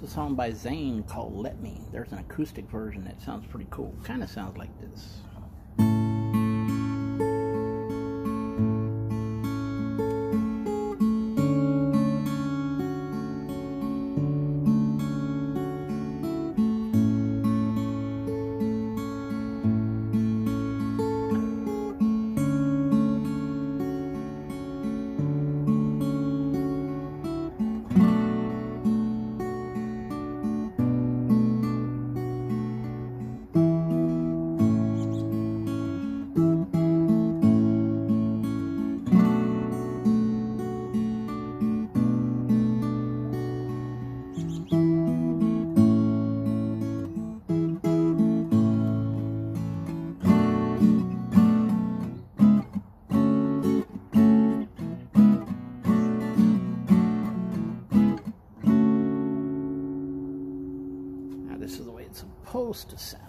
It's a song by Zayn called Let Me. There's an acoustic version that sounds pretty cool. Kind of sounds like this. This is the way it's supposed to sound.